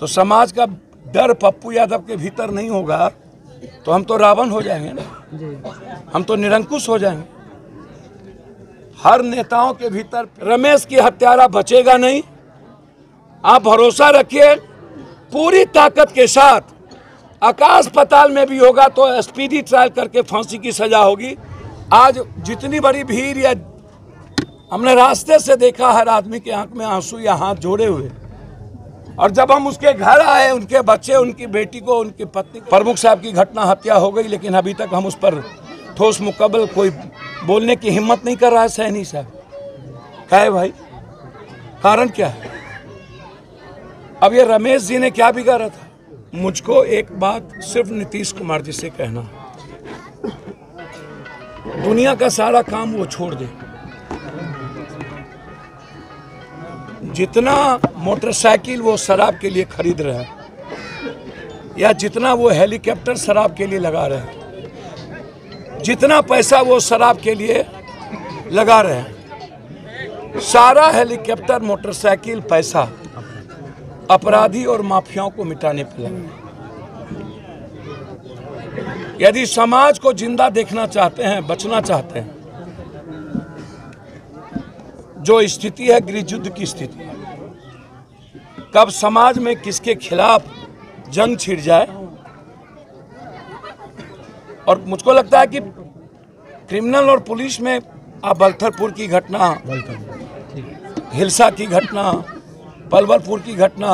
तो समाज का डर पप्पू यादव के भीतर नहीं होगा तो हम तो रावण हो जाएँगे ना। हम तो निरंकुश हो जाएँगे। हर नेताओं के भीतर रमेश की हत्यारा बचेगा नहीं। आप भरोसा रखिए पूरी ताकत के साथ आकाश पताल में भी होगा तो स्पीडी ट्रायल करके फांसी की सजा होगी। आज जितनी बड़ी भीड़ या हमने रास्ते से देखा हर आदमी के आँख में आँसू या हाथ जोड़े हुए। और जब हम उसके घर आए, उनके बच्चे, उनकी बेटी को, उनकी पत्नी प्रमुख साहब की घटना हत्या हो गई, लेकिन अभी तक हम उस पर ठोस मुकबल कोई बोलने की हिम्मत नहीं कर रहा है, सहनी साहब। क्या है भाई। कारण क्या है? अब ये रमेश जी ने क्या बिगाड़ा था? मुझको एक बात सिर्फ़ नीतीश कुमार जी से कहना। दुनिया का सारा काम वो छोड़ दे। जितना मोटरसाइकिल वो शराब के लिए खरीद रहे हैं, या जितना वो हेलीकॉप्टर शराब के लिए लगा रहे हैं, जितना पैसा वो शराब के लिए लगा रहे हैं, सारा हेलीकॉप्टर, मोटरसाइकिल, पैसा अपराधी और माफियाओं को मिटाने पर लगा यदि समाज को ज़िंदा देखना चाहते हैं, बचना चाहते हैं जो स्थिति है गृह युद्ध की स्थिति कब समाज में किसके खिलाफ जंग छिड़ जाए, और मुझको लगता है कि क्रिमिनल और पुलिस में आप बलथरपुर की घटना, हिलसा की घटना, पलवलपुर की घटना,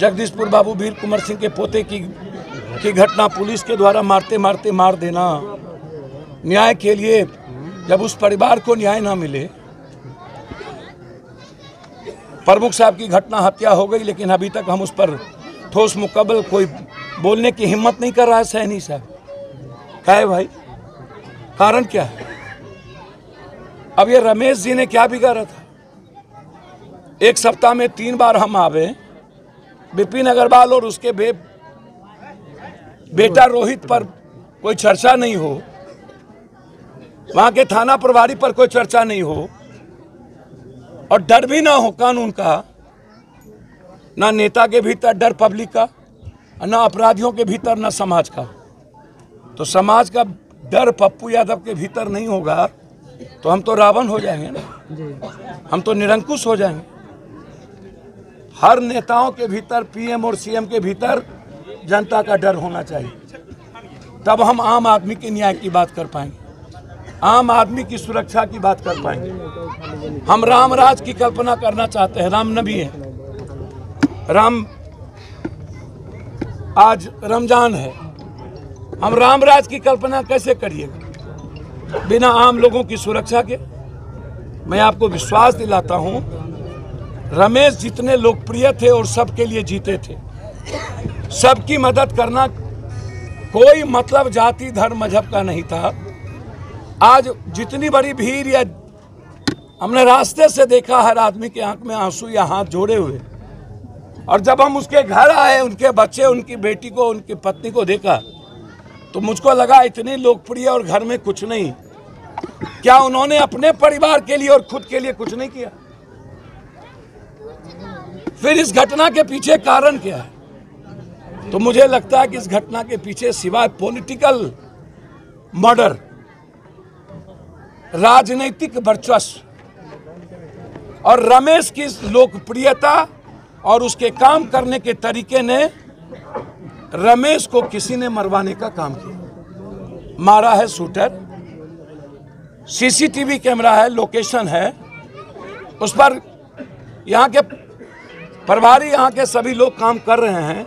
जगदीशपुर बाबू वीर कुंवर सिंह के पोते की की घटना पुलिस के द्वारा मारते मारते मार देना, न्याय के लिए जब उस परिवार को न्याय ना मिले प्रमुख साहब की घटना हत्या हो गई, लेकिन अभी तक हम उस पर ठोस मुकबल कोई बोलने की हिम्मत नहीं कर रहा है सैनी साहब। क्या है भाई? कारण क्या है? अब ये रमेश जी ने क्या बिगाड़ा था? एक सप्ताह में तीन बार हम आवे, विपिन अग्रवाल और उसके बे बेटा रोहित पर कोई चर्चा नहीं हो, वहाँ के थाना प्रभारी पर कोई चर्चा नहीं हो और डर भी ना हो कानून का ना नेता के भीतर डर पब्लिक का और ना अपराधियों के भीतर ना समाज का। तो समाज का डर पप्पू यादव के भीतर नहीं होगा तो हम तो रावण हो जाएँगे ना। हम तो निरंकुश हो जाएँगे। हर नेताओं के भीतर पीएम और सीएम के भीतर जनता का डर होना चाहिए। तब हम आम आदमी के न्याय की बात कर पाएँगे। आम आदमी की सुरक्षा की बात कर पाएँगे। हम राम राज की कल्पना करना चाहते हैं, राम नबी है। राम आज रमज़ान है। हम राम राज की कल्पना कैसे करिएगा? बिना आम लोगों की सुरक्षा के। मैं आपको विश्वास दिलाता हूँ, रमेश जितने लोकप्रिय थे और सबके लिए जीते थे, सबकी मदद करना कोई मतलब जाति, धर्म, मज़हब का नहीं था। आज जितनी बड़ी भीड़ या हमने रास्ते से देखा हर आदमी के आँख में आँसू या हाथ जोड़े हुए। और जब हम उसके घर आए, उनके बच्चे, उनकी बेटी को, उनकी पत्नी को देखा तो मुझको लगा इतनी लोकप्रिय और घर में कुछ नहीं। क्या उन्होंने अपने परिवार के लिए और खुद के लिए कुछ नहीं किया? फिर इस घटना के पीछे कारण क्या है? तो मुझे लगता है कि इस घटना के पीछे सिवाय पॉलिटिकल मर्डर राजनीतिक वर्चस्व। और रमेश की लोकप्रियता और उसके काम करने के तरीके ने रमेश को किसी ने मरवाने का काम किया। मारा है शूटर, सीसीटीवी कैमरा है, लोकेशन है। उस पर यहाँ के प्रभारी, यहाँ के सभी लोग काम कर रहे हैं।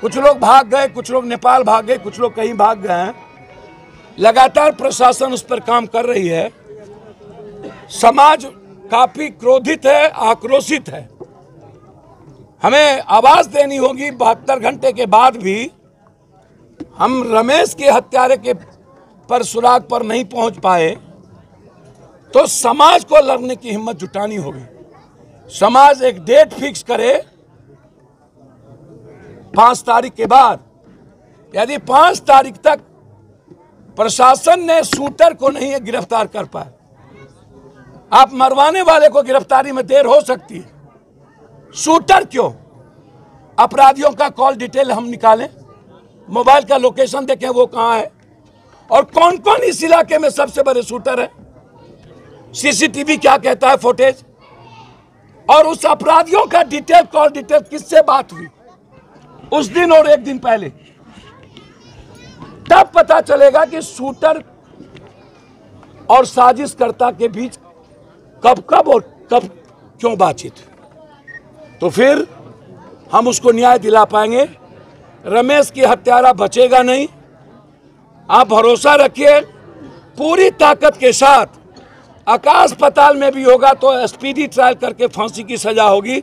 कुछ लोग भाग गए, कुछ लोग नेपाल भाग गए, कुछ लोग कहीं भाग गए हैं। लगातार प्रशासन उस पर काम कर रही है। समाज काफ़ी क्रोधित है, आक्रोशित है। हमें आवाज़ देनी होगी, बहत्तर घंटे के बाद भी हम रमेश के हत्यारे के पर सुराग पर नहीं पहुँच पाए तो समाज को लड़ने की हिम्मत जुटानी होगी। समाज एक डेट फिक्स करे, पाँच तारीख के बाद। यदि पाँच तारीख तक प्रशासन ने शूटर को नहीं गिरफ़्तार कर पाया। आप मरवाने वाले को गिरफ्तारी में देर हो सकती है। शूटर क्यों? अपराधियों का कॉल डिटेल हम निकालें। मोबाइल का लोकेशन देखें वो कहाँ है। और कौन कौन इस इलाके में सबसे बड़े शूटर है? सीसीटीवी क्या कहता है फुटेज? और उस अपराधियों का डिटेल, कॉल डिटेल किससे बात हुई? उस दिन और एक दिन पहले। तब पता चलेगा कि शूटर और साजिशकर्ता के बीच कब कब और कब क्यों बातचीत तो फिर हम उसको न्याय दिला पाएँगे। रमेश की हत्यारा बचेगा नहीं। आप भरोसा रखिए, पूरी ताकत के साथ आकाश पताल में भी होगा तो स्पीडी ट्रायल करके फांसी की सजा होगी।